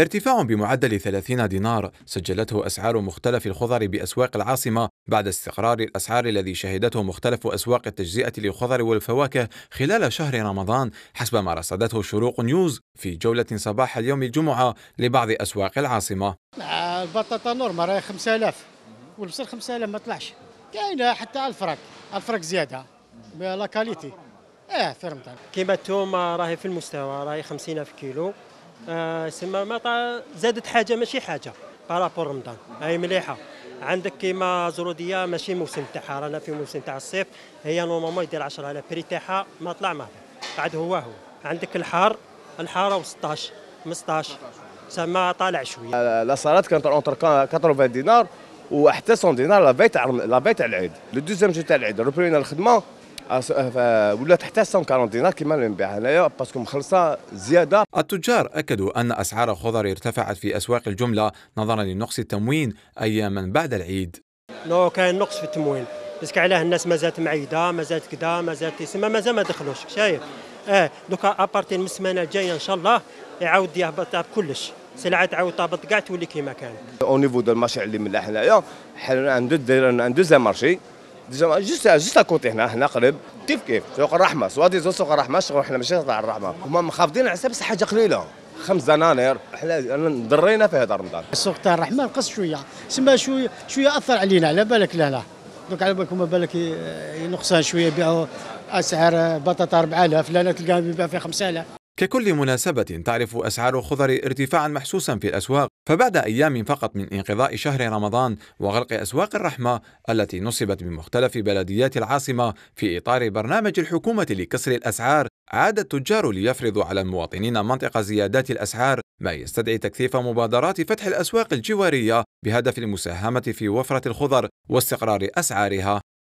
ارتفاع بمعدل 30 دينار سجلته أسعار مختلف الخضر بأسواق العاصمة بعد استقرار الأسعار الذي شهدته مختلف أسواق التجزئة للخضر والفواكه خلال شهر رمضان حسب ما رصدته شروق نيوز في جولة صباح اليوم الجمعة لبعض أسواق العاصمة. البطاطا normal راهي 5000 والبصل 5000 ما طلعش. كاينة حتى الفرق الفرق زيادة. la qualité. آه في رمضان كيما الثوم راهي في المستوى راهي 50000 كيلو. آه سما ما زادت حاجة ماشي حاجة. بارابور رمضان. هاي مليحة. عندك كيما زروديه ماشي موسم تاعها. رانا في موسم تاع الصيف. هي نورمالمون يدير 10 بري تاعها. ما طلع ما قاعد هو هو. عندك الحار. الحاره و16 15 سما طالع شوية. لا صالات كانت اونتر 80 دينار وحتى 100 دينار لا بيت لا بيت العيد. لو دوزيام جو تاع العيد. روبرينا الخدمة. ولات حتى 140 دينار كيما اللي نبيعها هنايا parce que مخلصة زيادة. التجار أكدوا أن أسعار الخضر ارتفعت في أسواق الجملة نظرا لنقص التموين أياما بعد العيد. لو كاين نقص في التموين. بس علاه الناس مازالت معيدة مازالت كدا مازالت يسمى مازال ما دخلوش شايف؟ آه دوكا à partir من السمانة الجاية إن شاء الله يعاود يهبط كلش سلعة تعاود تهبط كاع تولي كيما كان. au niveau de ال marché اللي ملاح هنايا حنا عنده داير عنده زي مارشي ديجا جوست جوست اكوتي هنا هنا قريب كيف كيف سوق الرحمه سوا ديزو سوق الرحمه شغل حنا ماشي تاع الرحمه هما مخافضين على حساب حاجة قليله خمس دنانير حنا ضرينا في هذا رمضان السوق تاع الرحمن نقص شوية سما شوية شوية اثر علينا على بالك لا لا دوك على بالكم بالك ي- نقصان شوية يبيعوا اسعار بطاطا 4000 لا لا تلقاه يبيع فيها 5000 ككل مناسبة تعرف أسعار الخضر ارتفاعا محسوسا في الأسواق فبعد أيام فقط من انقضاء شهر رمضان وغلق أسواق الرحمة التي نصبت بمختلف بلديات العاصمة في إطار برنامج الحكومة لكسر الأسعار عاد التجار ليفرضوا على المواطنين منطق زيادات الأسعار ما يستدعي تكثيف مبادرات فتح الأسواق الجوارية بهدف المساهمة في وفرة الخضر واستقرار أسعارها.